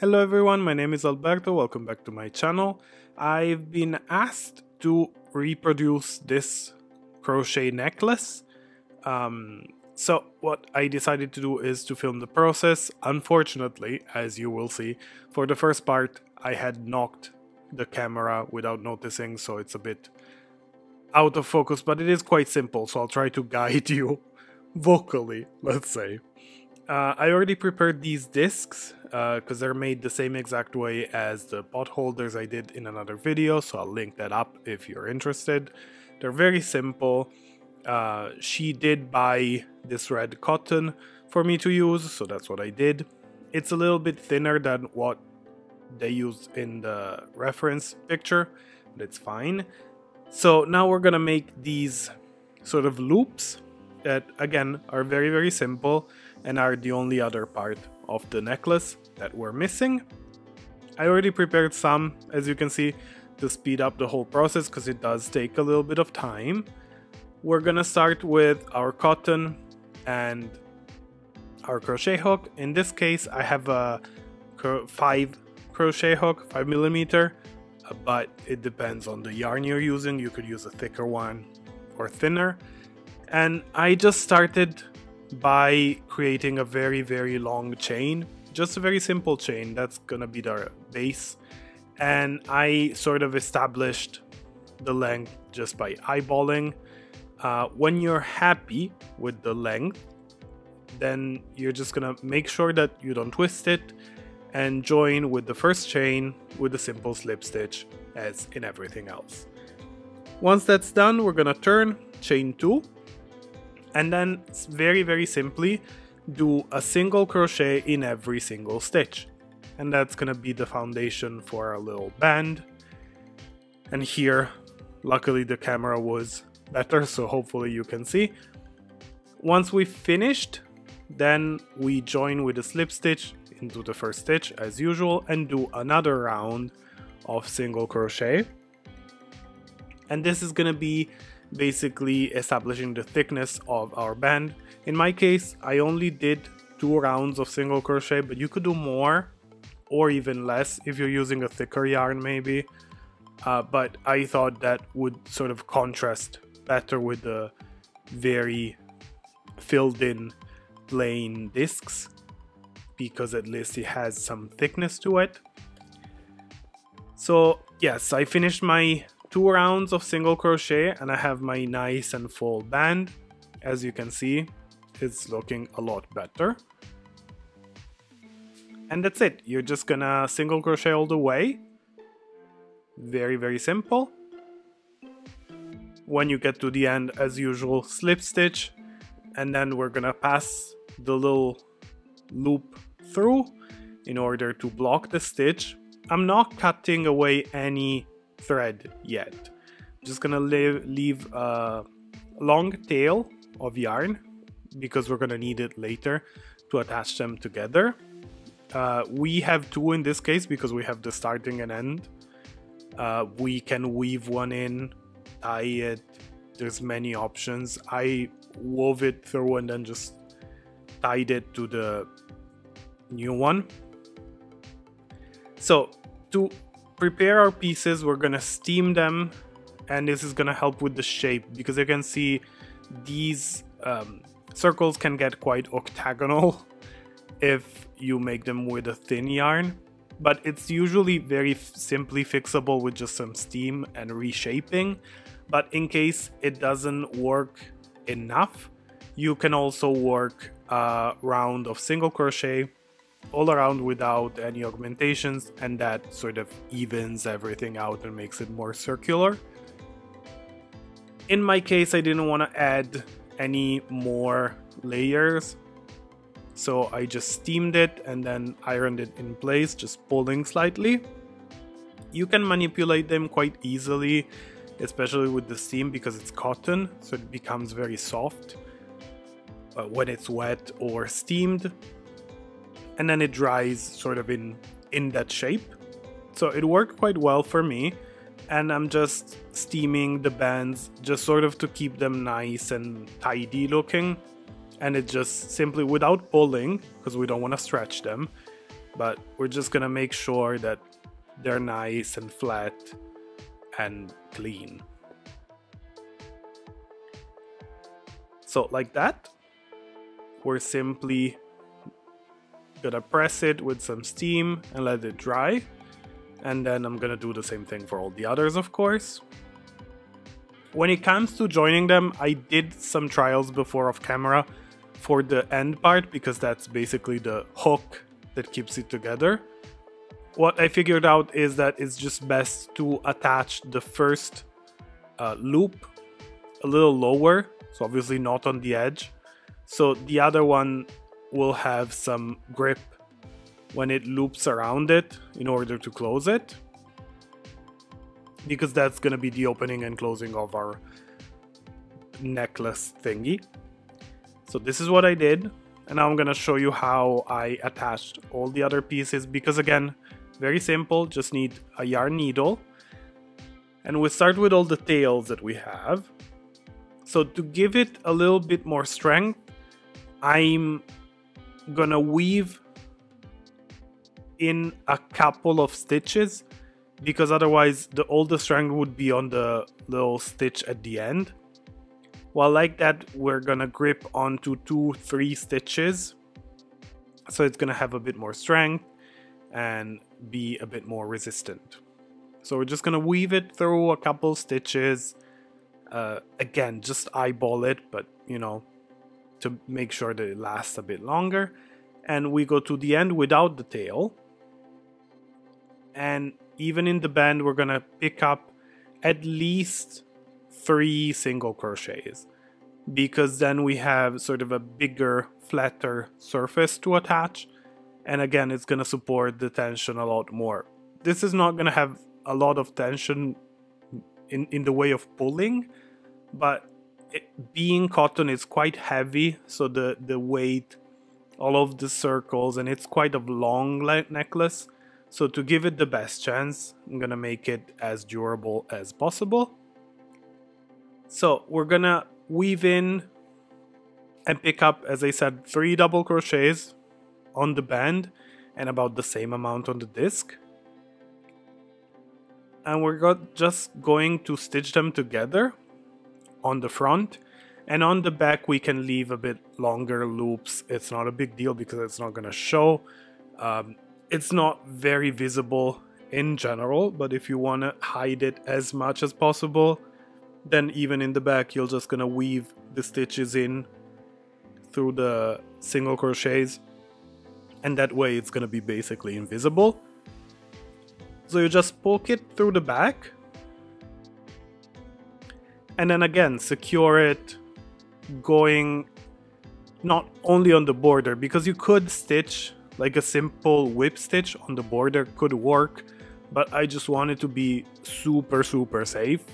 Hello everyone, my name is Alberto, welcome back to my channel. I've been asked to reproduce this crochet necklace. Um, so what I decided to do is to film the process. Unfortunately, as you will see, for the first part I had knocked the camera without noticing, so it's a bit out of focus, but it is quite simple, so I'll try to guide you vocally, let's say. Uh, I already prepared these discs because uh, they're made the same exact way as the pot holders I did in another video, so I'll link that up if you're interested. They're very simple. Uh, she did buy this red cotton for me to use, so that's what I did. It's a little bit thinner than what they used in the reference picture, but it's fine. So now we're gonna make these sort of loops that again are very very simple and are the only other part of the necklace that we're missing. I already prepared some, as you can see, to speed up the whole process because it does take a little bit of time. We're gonna start with our cotton and our crochet hook. In this case, I have a five crochet hook, five millimeter, but it depends on the yarn you're using. You could use a thicker one or thinner. And I just started by creating a very, very long chain. Just a very simple chain, that's gonna be the base. And I sort of established the length just by eyeballing. Uh, when you're happy with the length, then you're just gonna make sure that you don't twist it and join with the first chain with a simple slip stitch as in everything else. Once that's done, we're gonna turn chain 2 and then very very simply do a single crochet in every single stitch. And that's gonna be the foundation for our little band. And here luckily the camera was better so hopefully you can see. Once we've finished then we join with a slip stitch into the first stitch as usual and do another round of single crochet. And this is gonna be basically establishing the thickness of our band. In my case, I only did two rounds of single crochet, but you could do more or even less if you're using a thicker yarn maybe. Uh, but I thought that would sort of contrast better with the very filled in plain discs because at least it has some thickness to it. So yes, I finished my two rounds of single crochet and I have my nice and full band. As you can see, it's looking a lot better. And that's it. You're just gonna single crochet all the way. Very, very simple. When you get to the end, as usual, slip stitch. And then we're gonna pass the little loop through in order to block the stitch. I'm not cutting away any thread yet. I'm just gonna leave, leave a long tail of yarn because we're gonna need it later to attach them together. Uh, we have two in this case because we have the starting and end. Uh, we can weave one in, tie it, there's many options. I wove it through and then just tied it to the new one. So to prepare our pieces, we're gonna steam them and this is gonna help with the shape because you can see these um, circles can get quite octagonal if you make them with a thin yarn but it's usually very simply fixable with just some steam and reshaping. But in case it doesn't work enough you can also work a round of single crochet all around without any augmentations and that sort of evens everything out and makes it more circular. In my case I didn't want to add any more layers so I just steamed it and then ironed it in place just pulling slightly. You can manipulate them quite easily especially with the steam because it's cotton so it becomes very soft uh, when it's wet or steamed and then it dries sort of in in that shape. So it worked quite well for me and I'm just steaming the bands just sort of to keep them nice and tidy looking and it just simply without pulling because we don't want to stretch them but we're just gonna make sure that they're nice and flat and clean. So like that, we're simply gonna press it with some steam and let it dry. And then I'm gonna do the same thing for all the others, of course. When it comes to joining them, I did some trials before off camera for the end part because that's basically the hook that keeps it together. What I figured out is that it's just best to attach the first uh, loop a little lower, so obviously not on the edge. So the other one will have some grip when it loops around it in order to close it. Because that's going to be the opening and closing of our necklace thingy. So this is what I did. And now I'm gonna show you how I attached all the other pieces because again, very simple, just need a yarn needle. And we start with all the tails that we have. So to give it a little bit more strength, I'm gonna weave in a couple of stitches because otherwise the the strength would be on the little stitch at the end. While like that, we're gonna grip onto two, three stitches. So it's gonna have a bit more strength and be a bit more resistant. So we're just gonna weave it through a couple stitches. Uh, again, just eyeball it, but you know, to make sure that it lasts a bit longer. And we go to the end without the tail. And even in the band, we're gonna pick up at least three single crochets because then we have sort of a bigger flatter surface to attach and again it's to support the tension a lot more this is not to have a lot of tension in in the way of pulling but being cotton is quite heavy so the the weight all of the circles and it's quite a long necklace. So to give it the best chance i'm gonna make it as durable as possible. So we're gonna weave in and pick up, as I said, three double crochets on the band and about the same amount on the disc. And we're just going to stitch them together on the front and on the back we can leave a bit longer loops. It's not a big deal because it's not going to show. Um, it's not very visible in general, but if you want to hide it as much as possible, then even in the back you're just gonna weave the stitches in through the single crochets and that way it's gonna be basically invisible. So you just poke it through the back and then again secure it going not only on the border because you could stitch like a simple whip stitch on the border could work but I just wanted to be super super safe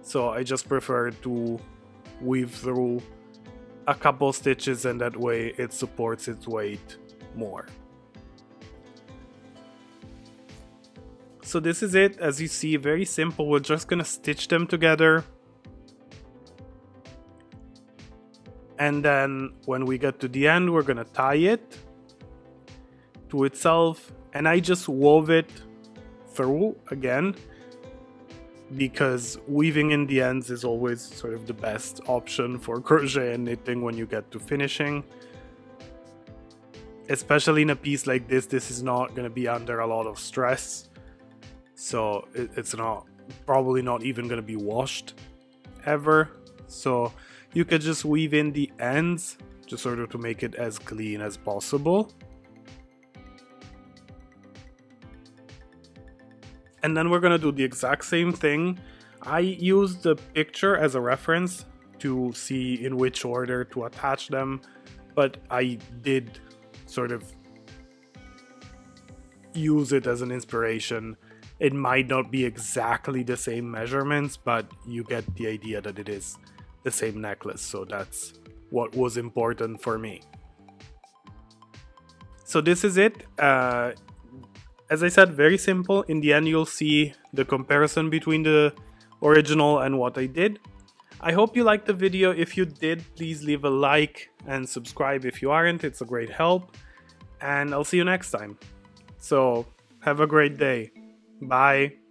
so I just prefer to weave through a couple stitches and that way it supports its weight more. So this is it, as you see, very simple. We're just gonna stitch them together. And then when we get to the end, we're gonna tie it to itself. And I just wove it through again because weaving in the ends is always sort of the best option for crochet and knitting when you get to finishing. Especially in a piece like this, this is not going to be under a lot of stress. So it's not probably not even going to be washed ever. So you could just weave in the ends just sort of to make it as clean as possible. And then we're gonna do the exact same thing. I used the picture as a reference to see in which order to attach them, but I did sort of use it as an inspiration. It might not be exactly the same measurements, but you get the idea that it is the same necklace, so that's what was important for me. So this is it. Uh, as I said, very simple. In the end, you'll see the comparison between the original and what I did. I hope you liked the video. If you did, please leave a like and subscribe if you aren't. It's a great help. And I'll see you next time. So have a great day. Bye.